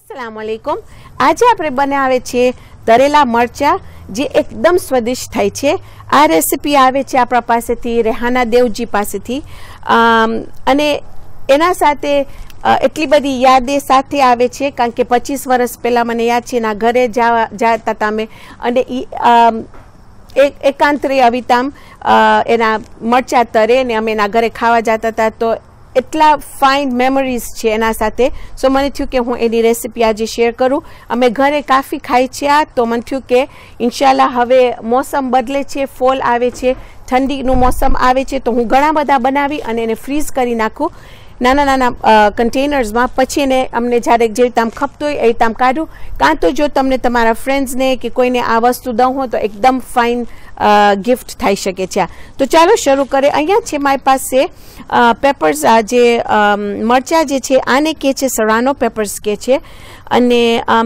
અસલામ આજે આપણે બનાવે છે તરેલા મરચા, જે એકદમ સ્વાદિષ્ટ થાય છે. આ રેસીપી આવે છે આપણા પાસેથી, રેહાના દેવજી પાસેથી. અને એના સાથે એટલી બધી યાદે સાથે આવે છે, કારણ કે પચીસ વર્ષ પહેલાં મને યાદ છે, એના ઘરે જવા, જતા તમે અને એકાંતરે અવિતામ એના મરચા તરે ને અમે એના ઘરે ખાવા જતા હતા. તો એટલા ફાઇન મેમરીઝ છે એના સાથે. સો મને થયું કે હું એની રેસીપી આજે શેર કરું. અમે ઘરે કાફી ખાઈ છે તો મને થયું કે ઇન્શાલ્લાહ હવે મોસમ બદલે છે ફોલ આવે છે, ઠંડીનું મોસમ આવે છે, તો હું ઘણા બધા બનાવી અને એને ફ્રીઝ કરી નાખું. નાના નાના કન્ટેનર્સમાં પછી એને અમને જ્યારે જે રીતે આમ ખપતું હોય એ રીતે આમ કાઢું. કાં તો જો તમને તમારા ફ્રેન્ડ્સને કે કોઈને આ વસ્તુ દઉં હોય તો એકદમ ફાઇન ગિફ્ટ થઈ શકે છે. તો ચાલો શરૂ કરીએ. અહીંયા છે મારી પાસે પેપર્સ આ જે મરચાં જે છે આને કે છે સરાનો પેપર્સ કે છે. અને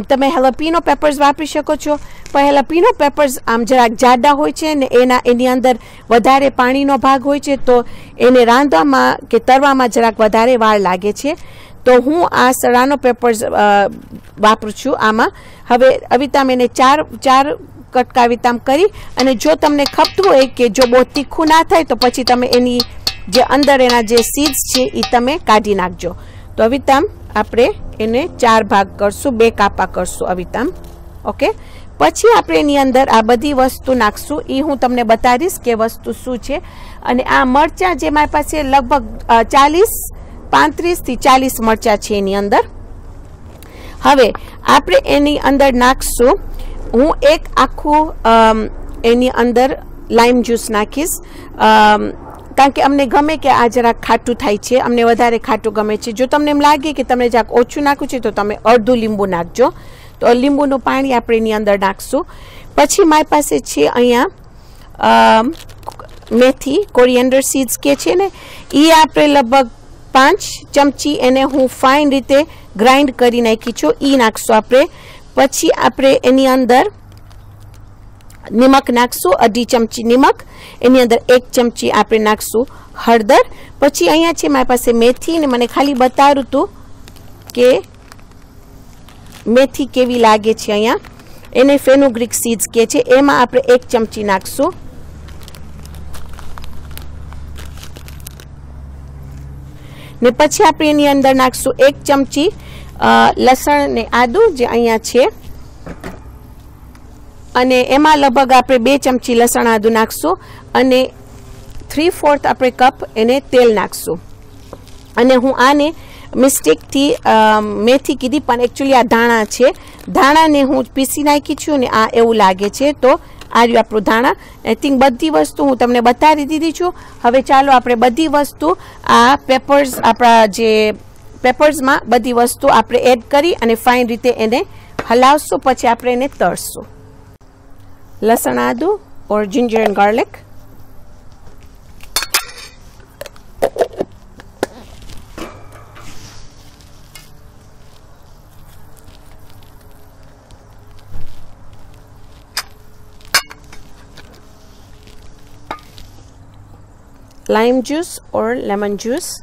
તમે હેલપીનો પેપર્સ વાપરી શકો છો. પણ હેલપીનો પેપર્સ આમ જરાક જાડા હોય છે ને એના, એની અંદર વધારે પાણીનો ભાગ હોય છે તો એને રાંધવામાં કે તરવામાં જરાક વધારે વાર લાગે છે, તો હું આ સળાનો પેપર વાપરું છું આમાં. હવે અવિતામ એને ચાર ચાર કટકા અવિતામ કરી, અને જો તમને ખપતું હોય કે જો બહુ તીખું ના થાય, તો પછી તમે એની જે અંદર એના જે સીડ્સ છે એ તમે કાઢી નાખજો. તો અવિતામ, આપણે એને ચાર ભાગ કરશું, બે કાપા કરશું અવિતામ. ઓકે? પછી આપણે એની અંદર આ બધી વસ્તુ નાખશું. એ હું તમને બતાવીશ કે વસ્તુ શું છે. અને આ મરચાં જે મારી પાસે લગભગ ચાલીસ પાંત્રીસથી ચાલીસ મરચાં છે એની અંદર. હવે આપણે એની અંદર નાખશું. હું એક આખું એની અંદર લાઈમ જ્યુસ નાખીશ. કારણ કે અમને ગમે કે આ જરાક ખાટું થાય છે. અમને વધારે ખાટું ગમે છે. જો તમને એમ લાગે કે તમને જરાક ઓછું નાખવું છે, તો તમે અડધું લીંબુ નાખજો. તો લીંબુનું પાણી આપણે એની અંદર નાખશું. પછી મારી પાસે છે અહીંયા મેથી, કોરિએન્ડર સીડ્સ કે છે ને એ આપણે લગભગ પાંચ ચમચી એને હું ફાઇન રીતે ગ્રાઇન્ડ કરી નાખી છું. એ નાખશું આપણે. પછી આપણે એની અંદર નિમક નાખશું, અઢી ચમચી નિમક. એની અંદર એક ચમચી આપણે નાખશું હળદર. પછી અહીંયા છે મારી પાસે મેથી ને મને ખાલી બતાવ્યું હતું કે મેથી કેવી લાગે છે અહીંયા. એને ફેનુગ્રીક સીડ્સ કે છે. એમાં આપણે એક ચમચી નાખશું. ને પછી આપણે એની અંદર નાખશું એક ચમચી લસણ ને આદું જે અહીંયા છે. અને એમાં લગભગ આપણે બે ચમચી લસણ આદું નાખશું અને થ્રી ફોર્થ આપણે કપ એને તેલ નાખશું. અને હું આને મિસ્ટેકથી મેથી કીધી પણ એકચ્યુઅલી આ ધાણા છે. ધાણાને હું પીસી નાખી છું ને આ એવું લાગે છે. તો આ રહ્યું આપણું ધાણા આઈ થિંક બધી વસ્તુ હું તમને બતાવી દીધી છું. હવે ચાલો આપણે બધી વસ્તુ આ પેપર્સ આપણા જે પેપર્સમાં બધી વસ્તુ આપણે એડ કરી અને ફાઇન રીતે એને હલાવશું, પછી આપણે એને તળશું. લસણ આદુ or ginger and garlic lime juice or lemon juice.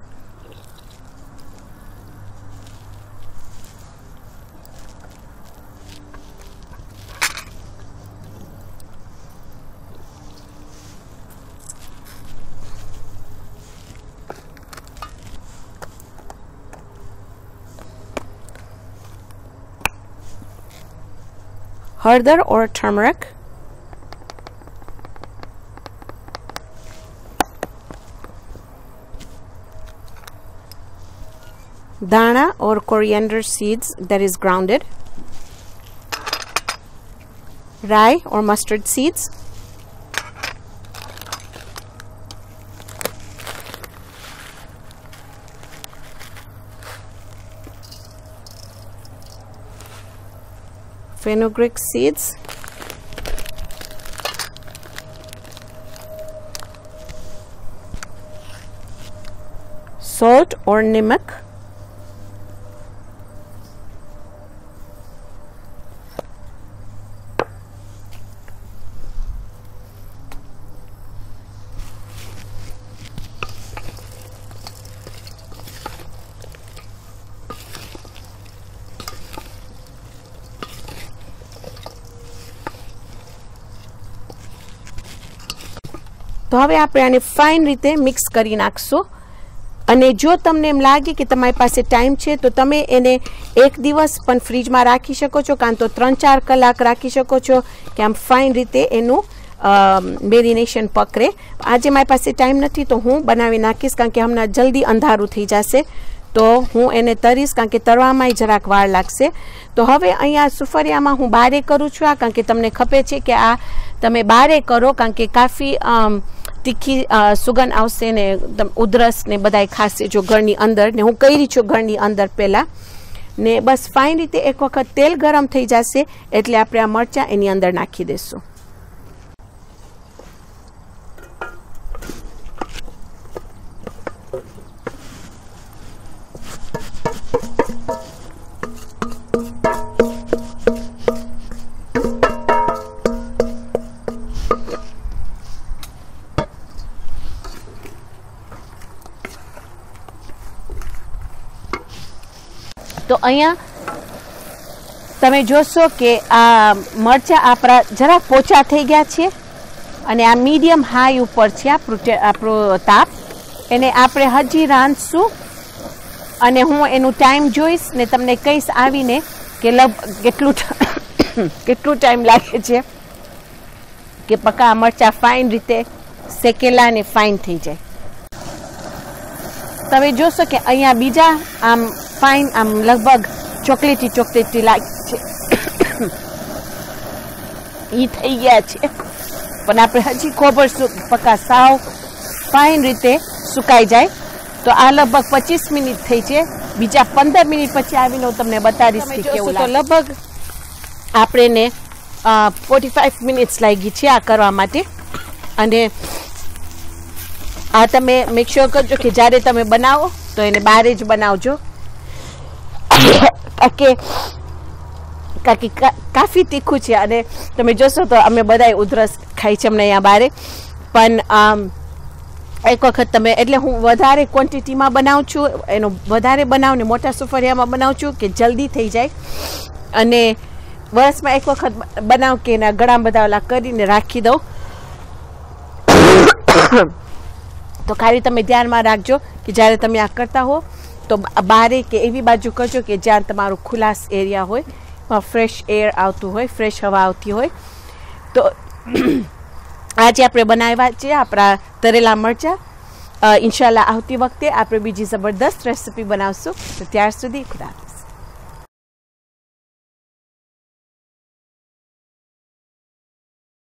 Harder or turmeric dana or coriander seeds that is grounded. Rye or mustard seeds. Fenugreek seeds. Salt or nimak તો હવે આપણે આને ફાઇન રીતે મિક્સ કરી નાખશું. અને જો તમને એમ લાગે કે તમારી પાસે ટાઈમ છે, તો તમે એને એક દિવસ પણ ફ્રીજમાં રાખી શકો છો, કાં તો ત્રણ ચાર કલાક રાખી શકો છો, કે આમ ફાઇન રીતે એનું મેરિનેશન પકડે. આજે મારી પાસે ટાઈમ નથી, તો હું બનાવી નાખીશ, કારણ કે હમણાં જલ્દી અંધારું થઈ જશે. તો હું એને તરીશ, કારણ કે તરવામાંય જરાક વાર લાગશે. તો હવે અહીંયા સુફરિયામાં હું બારે કરું છું આ, કારણ કે તમને ખપે છે કે આ તમે બારે કરો, કારણ કે કાફી તીખી સુગંધ આવશે ને ઉધરસ ને બધાય ખાશે જો ઘરની અંદર ને હું કરી છું ઘરની અંદર પહેલાં ને બસ ફાઇન રીતે એક વખત તેલ ગરમ થઈ જશે એટલે આપણે આ મરચાં એની અંદર નાખી દઈશું તો અહીંયા તમે જોશો કે આ મરચાં આપણા જરા પોચા થઈ ગયા છે અને આ મીડિયમ હાઈ ઉપર છે આપણું તાપ. એને આપણે હજી રાંધશું અને હું એનું ટાઈમ જોઈશ ને તમને કહીશ આવીને કે લગ કેટલું કેટલું ટાઈમ લાગે છે કે પકા મરચાં ફાઇન રીતે શેકેલા અને ફાઇન થઈ જાય. તમે જોશો કે અહીંયા બીજા આમ ફાઇન આમ લગભગ ચોકલેટી ચોકલેટી લાગે છે એ થઈ ગયા છે પણ આપણે હજી ખોબર પકા સાવ ફાઇન રીતે સુકાઈ જાય તો આ લગભગ પચીસ મિનિટ થઈ છે બીજા પંદર મિનિટ પછી આવીને હું તમને બતાવીશ કે કેવું તો લગભગ આપણે ફોર્ટી ફાઈવ મિનિટ્સ લાગી છે આ કરવા માટે અને આ તમે મેક શ્યોર કરજો કે જ્યારે તમે બનાવો તો એને બહાર જ બનાવજો કે કાકી કાફી તીખું છે અને તમે જોશો તો અમે બધાય ઉધરસ ખાઈ છે અમને અહીંયા બારે. પણ એક વખત તમે, એટલે હું વધારે ક્વોન્ટિટીમાં બનાવું છું, એનો વધારે બનાવું મોટા સુફરિયામાં બનાવું છું કે જલ્દી થઈ જાય. અને વર્ષમાં એક વખત બનાવ કે એના ઘણા બધા ઓલા કરીને રાખી દઉં. તો ખાલી તમે ધ્યાનમાં રાખજો કે જ્યારે તમે આ કરતા હો તો બારે કે એવી બાજુ કરજો કે જ્યાં તમારું ખુલાસ એરિયા હોય ફ્રેશ એર આવતું હોય ફ્રેશ હવા આવતી હોય. તો આજે આપણે બનાવ્યા છે આપણા તરેલા મરચાં. ઇન્શાલ્લાહ આવતી વખતે આપણે બીજી જબરદસ્ત રેસીપી બનાવશું. તો ત્યાર સુધી ખુદા